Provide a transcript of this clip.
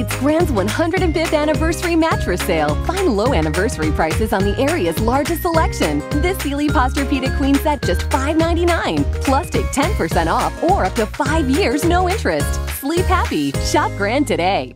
It's Grand's 105th anniversary mattress sale. Find low anniversary prices on the area's largest selection. This Sealy Posturepedic Queen set just $5.99. Plus, take 10% off or up to five years no interest. Sleep happy. Shop Grand today.